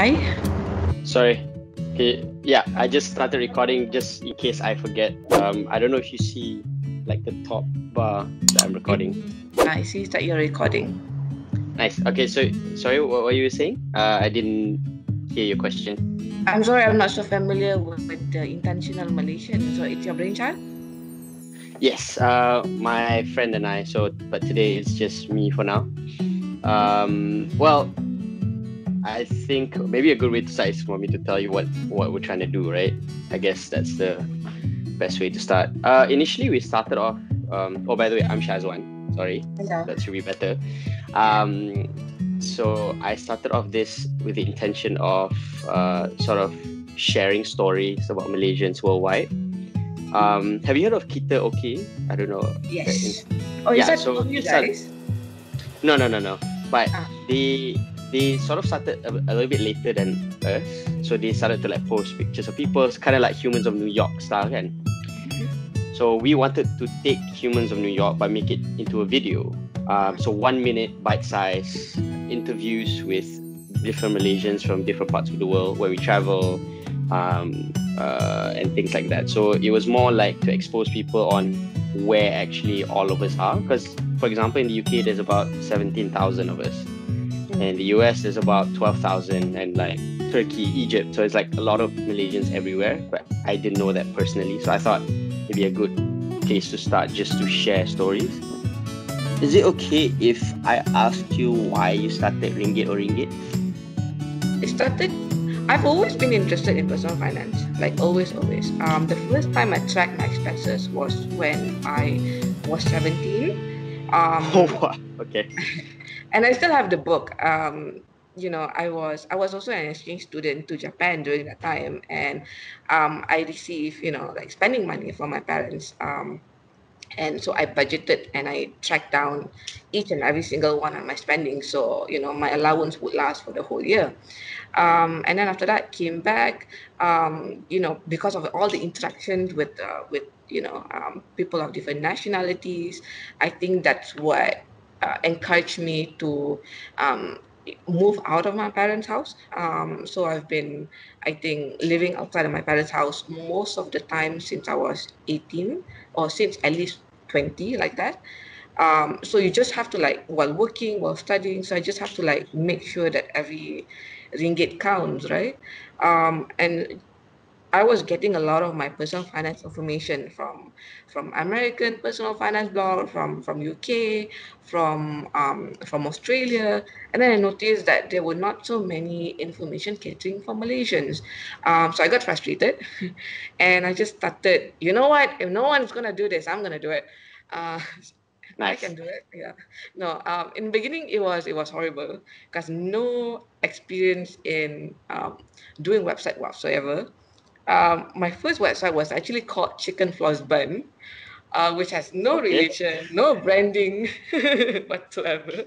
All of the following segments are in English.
Hi. Sorry. Okay. Yeah, I just started recording just in case I forget. Um, I don't know if you see like the top bar that I'm recording. I see that you're recording. Nice. Okay. So sorry, what were you saying? Uh, I didn't hear your question. I'm sorry, I'm not so familiar with, with the International Malaysian. So it's your brainchild? Yes. Uh, my friend and I. So, but today it's just me for now. Um, well, I think maybe a good way to start is for me to tell you what what we're trying to do, right? I guess that's the best way to start. Uh, initially, we started off. Um, oh, by the way, I'm Shazwan. Sorry, Yeah. that should be better. Um, so I started off this with the intention of uh, sort of sharing stories about Malaysians worldwide. Um, have you heard of Kita Oki? I don't know. Yes. Oh, Yeah, is that so you not- No, no, no, no. But Ah. they they sort of started a, a little bit later than us. So they started to like post pictures of people, kind of like Humans of New York style, kan? So we wanted to take Humans of New York but make it into a video. Um, so one minute bite size interviews with different Malaysians from different parts of the world where we travel um, uh, and things like that. So it was more like to expose people on where actually all of us are. Because, for example, in the UK, there's about 17,000 of us. And the US, is about 12,000. And like Turkey, Egypt. So it's like a lot of Malaysians everywhere. But I didn't know that personally. So I thought it'd be a good place to start just to share stories. Is it okay if I asked you why you started Ringgit or Ringgit? It started. I've always been interested in personal finance, like always, always. Um, the first time I tracked my expenses was when I was 17. Um, Oh, wow. Okay. and I still have the book. Um, you know, I was I was also an exchange student to Japan during that time, and um, I received you know like spending money from my parents. Um, and so I budgeted and I tracked down each and every single one of my spending. So you know my allowance would last for the whole year. Um, and then after that came back. Um, you know because of all the interactions with uh, with you know um, people of different nationalities, I think that's what uh, encouraged me to um, move out of my parents' house. Um, so I've been, I think, living outside of my parents' house most of the time since I was 18 or since at least 20, like that. Um, so you just have to like while working, while studying. So I just have to like make sure that every ringgit counts, right? Um, and I was getting a lot of my personal finance information from from American personal finance blog, from from UK, from um, from Australia, and then I noticed that there were not so many information catering for Malaysians. Um, so I got frustrated, and I just started. You know what? If no one's gonna do this, I'm gonna do it. Uh, I can do it. Yeah. No. Um. In the beginning, it was it was horrible because no experience in um, doing website whatsoever um, my first website was actually called Chicken Floss Bun, uh, which has no Okay. relation, no branding whatsoever.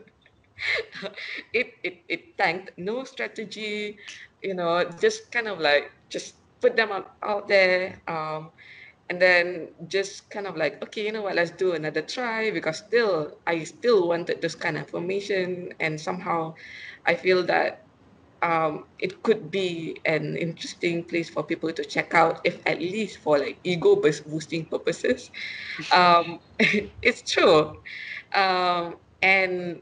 it, it it tanked, no strategy, you know, just kind of like just put them out, out there. Um, and then just kind of like, okay, you know what, let's do another try because still I still wanted this kind of information and somehow I feel that um, it could be an interesting place for people to check out, if at least for like ego boosting purposes. Um, it's true. Um, and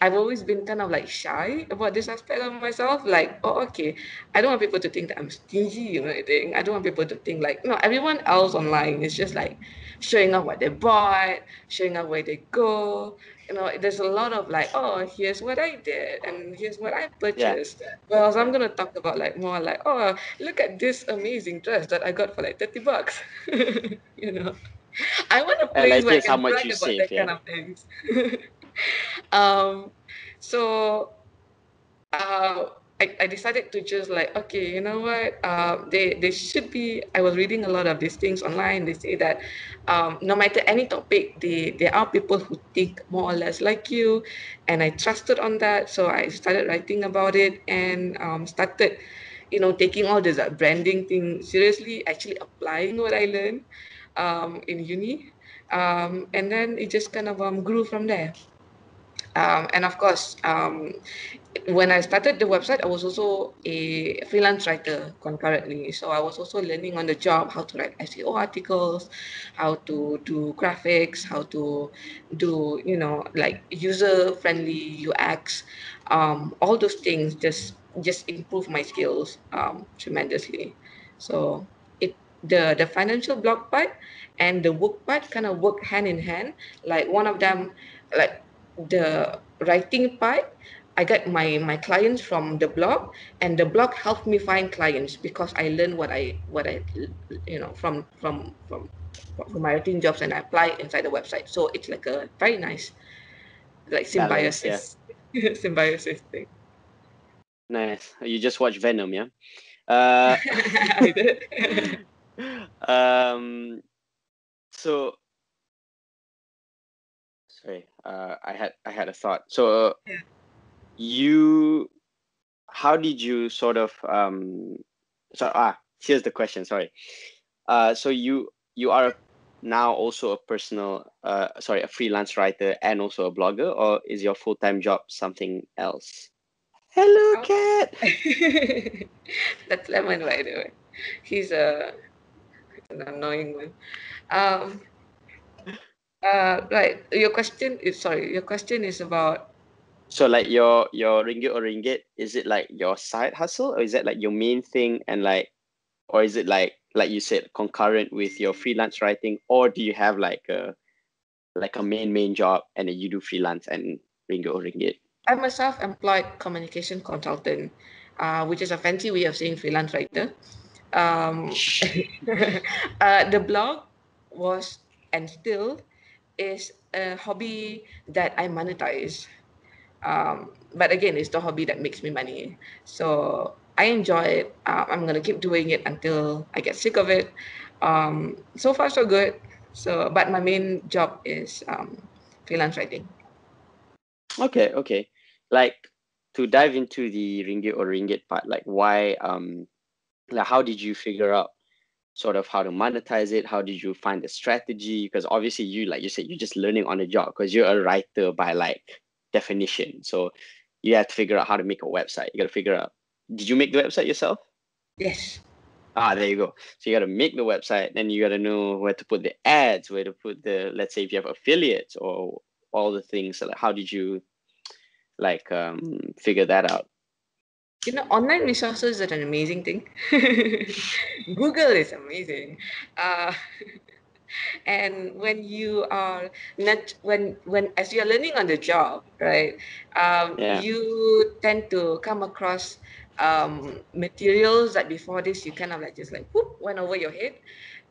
I've always been kind of like shy about this aspect of myself. Like, oh, okay, I don't want people to think that I'm stingy or anything. I don't want people to think like, no, everyone else online is just like showing off what they bought, showing off where they go. You know, there's a lot of like, oh, here's what I did and here's what I purchased. Whereas I'm gonna talk about like more like, oh, look at this amazing dress that I got for like 30 bucks. you know. I want And place where I can much brag you about save, that yeah. kind of things. um, so uh, I, I decided to just like, okay, you know what? Uh, they they should be. I was reading a lot of these things online. They say that um, no matter any topic, they there are people who think more or less like you, and I trusted on that. So I started writing about it and um, started, you know, taking all this uh, branding thing seriously. Actually applying what I learned um, in uni, um, and then it just kind of um, grew from there. Um, and of course, um, when I started the website, I was also a freelance writer concurrently. So I was also learning on the job how to write SEO articles, how to do graphics, how to do, you know, like user friendly UX, um, all those things just just improve my skills um, tremendously. So it the the financial blog part and the work part kind of work hand in hand. Like one of them, like the writing part I got my my clients from the blog, and the blog helped me find clients because I learned what I what I you know from from from from my writing jobs and I apply inside the website. So it's like a very nice like symbiosis yeah. symbiosis thing. Nice. You just watched Venom, yeah? Uh, I did. um. So sorry. Uh, I had I had a thought. So. Uh, yeah you how did you sort of um so ah here's the question sorry uh so you you are now also a personal uh sorry a freelance writer and also a blogger or is your full-time job something else hello oh. cat that's lemon by the way he's a an annoying one um uh right your question is sorry your question is about so like your your ringgit or ringgit, is it like your side hustle or is it like your main thing and like or is it like like you said concurrent with your freelance writing or do you have like a like a main main job and then you do freelance and ringgit or ringgit? I'm a self-employed communication consultant, uh, which is a fancy way of saying freelance writer. Um, uh, the blog was and still is a hobby that I monetize um, but again, it's the hobby that makes me money. So I enjoy it. Uh, I'm gonna keep doing it until I get sick of it. Um, so far, so good. So, but my main job is um, freelance writing. Okay, okay. Like to dive into the ringgit or ringgit part, like why, um, like how did you figure out sort of how to monetize it? How did you find the strategy? Because obviously, you like you said, you're just learning on the job because you're a writer by like definition. So you have to figure out how to make a website. You got to figure out. Did you make the website yourself? Yes. Ah, there you go. So you got to make the website, then you got to know where to put the ads, where to put the. Let's say if you have affiliates or all the things. So like, how did you, like, um, figure that out? You know, online resources are an amazing thing. Google is amazing. Uh, and when you are not when when as you're learning on the job right um, yeah. you tend to come across um, materials that before this you kind of like just like whoop, went over your head.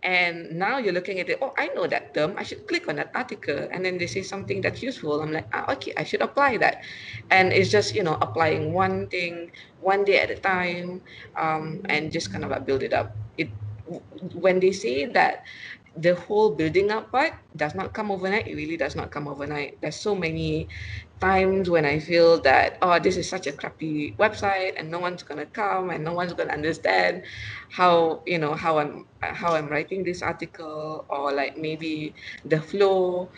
And now you're looking at it oh i know that term i should click on that article. And then they say something that's useful. I'm like ah, okay i should apply that. And it's just you know applying one thing one day at a time um, and just kind of like build it up. It when they say that the whole building up part does not come overnight. It really does not come overnight. There's so many times when I feel that, oh, this is such a crappy website and no one's gonna come and no one's gonna understand how, you know, how I'm how I'm writing this article or like maybe the flow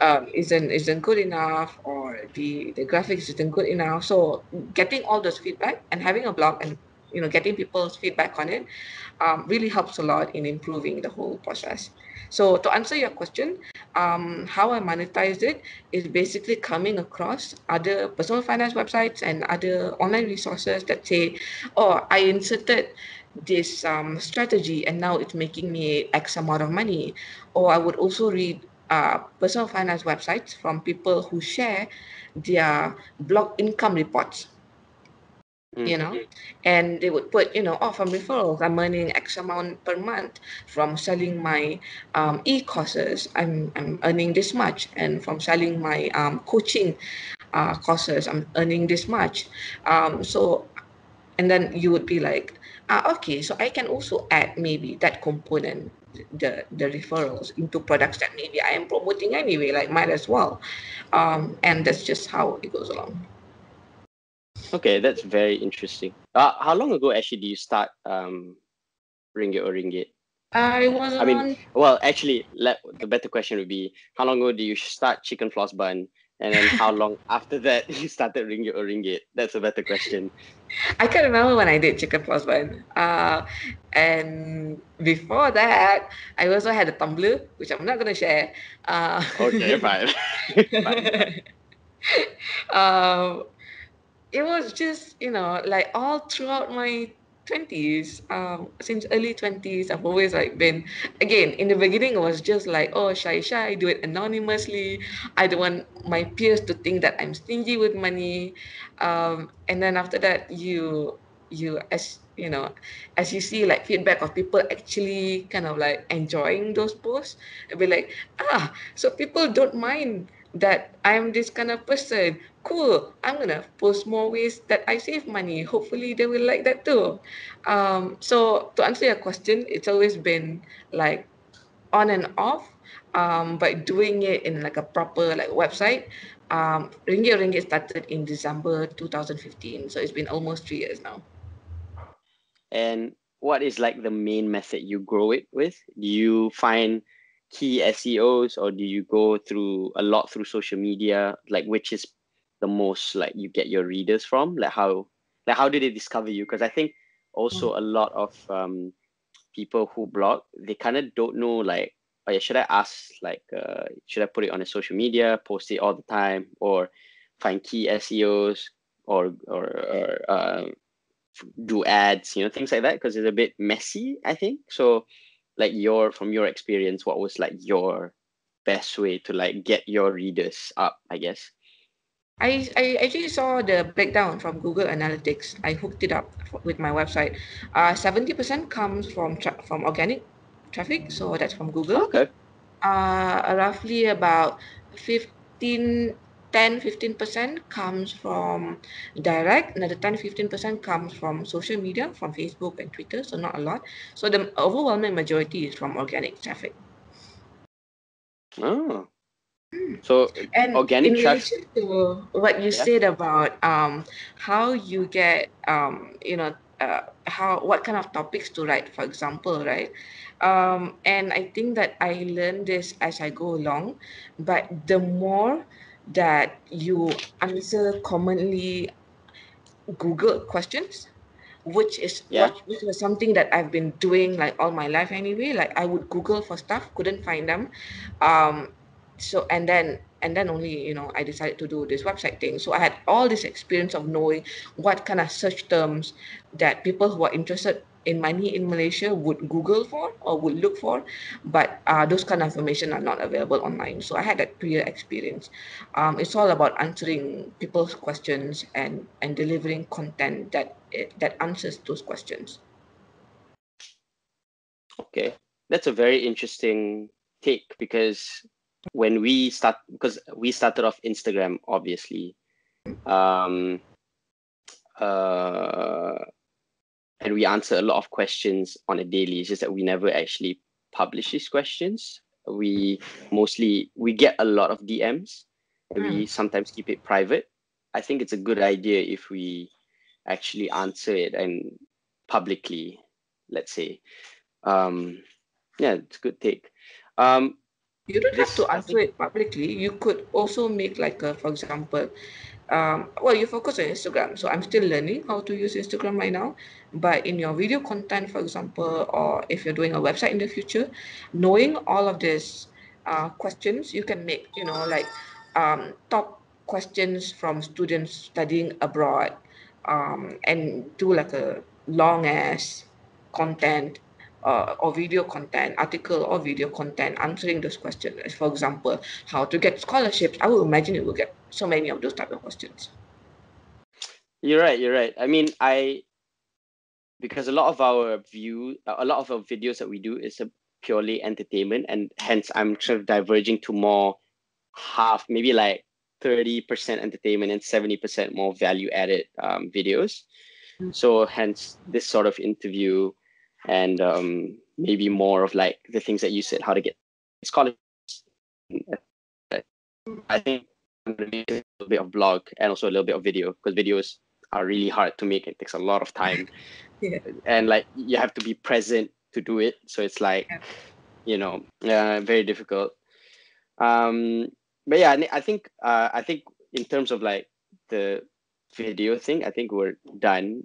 um, isn't isn't good enough or the the graphics isn't good enough. So getting all those feedback and having a blog and you know getting people's feedback on it um, really helps a lot in improving the whole process. So to answer your question um, how i monetize it is basically coming across other personal finance websites and other online resources that say oh i inserted this um, strategy and now it's making me x amount of money. Or i would also read uh, personal finance websites from people who share their blog income reports Mm-hmm. you know? And they would put you know oh from referrals i'm earning x amount per month from selling my um, e-courses. I'm i'm earning this much. And from selling my um, coaching uh, courses i'm earning this much. Um, so and then you would be like ah, okay so i can also add maybe that component the the referrals into products that maybe i am promoting anyway like might as well. Um, and that's just how it goes along Okay, that's very interesting. Uh, how long ago actually did you start um, Ringgit or Ringgit? I was. I mean, well, actually, let, the better question would be: How long ago did you start Chicken Floss Bun, And then how long after that you started Ringgit or Ringgit? That's a better question. I can't remember when I did Chicken Floss Bun, Uh, and before that, I also had a Tumblr, which I'm not going to share. Uh, okay, fine. fine. um, it was just, you know, like all throughout my 20s um since early 20s i've always like been again in the beginning it was just like oh shy shy do it anonymously. I don't want my peers to think that i'm stingy with money. Um and then after that you you as you know as you see like feedback of people actually kind of like enjoying those posts it'll be like ah so people don't mind that I'm this kind of person. Cool. I'm gonna post more ways that I save money. Hopefully they will like that too. Um, so to answer your question, it's always been like on and off. Um, but doing it in like a proper like website. Um, Ringgit Ringgit started in December 2015, so it's been almost three years now. And what is like the main method you grow it with? Do you find key SEOs or do you go through a lot through social media? Like which is the most like you get your readers from? Like how like how do they discover you? Because I think also mm. a lot of um people who blog they kind of don't know like oh yeah, should I ask like uh should I put it on a social media, post it all the time, or find key SEOs or or, or uh, do ads, you know, things like that because it's a bit messy, I think. So like your from your experience what was like your best way to like get your readers up i guess I, I actually saw the breakdown from Google Analytics. I hooked it up with my website. Uh, 70% comes from tra- from organic traffic, so that's from Google. Okay. Uh, roughly about 15 10 15% comes from direct another 10 15% comes from social media from facebook and twitter so not a lot so the overwhelming majority is from organic traffic oh hmm. so and organic traffic to what you yeah. said about um, how you get um, you know uh, how what kind of topics to write for example right um, and i think that i learned this as i go along but the more that you answer commonly Google questions, which is yeah. which was something that I've been doing like all my life anyway. Like I would Google for stuff, couldn't find them. Um, so and then and then only you know I decided to do this website thing. So I had all this experience of knowing what kind of search terms that people who are interested in money in Malaysia would Google for or would look for, but uh, those kind of information are not available online. So I had that prior experience. Um, it's all about answering people's questions and and delivering content that that answers those questions. Okay, that's a very interesting take because when we start because we started off Instagram obviously. Um, uh, and we answer a lot of questions on a daily. It's just that we never actually publish these questions. We mostly we get a lot of DMs, and mm. we sometimes keep it private. I think it's a good idea if we actually answer it and publicly, let's say. Um, yeah, it's a good take. Um, you don't have to answer it publicly. You could also make like a, for example, um, well, you focus on Instagram. So I'm still learning how to use Instagram right now. But in your video content, for example, or if you're doing a website in the future, knowing all of these uh, questions, you can make, you know, like um, top questions from students studying abroad um, and do like a long ass content uh, or video content, article or video content answering those questions. For example, how to get scholarships. I would imagine it will get so many of those type of questions. You're right. You're right. I mean, I because a lot of our view, a lot of our videos that we do is a purely entertainment, and hence I'm sort of diverging to more half, maybe like thirty percent entertainment and seventy percent more value added um, videos. Mm-hmm. So hence this sort of interview and um, maybe more of like the things that you said, how to get scholarships. I think I'm going to do a little bit of blog and also a little bit of video because videos are really hard to make. It takes a lot of time, yeah. and like you have to be present to do it. So it's like, yeah. you know, uh, very difficult. Um, but yeah, I think uh, I think in terms of like the video thing, I think we're done.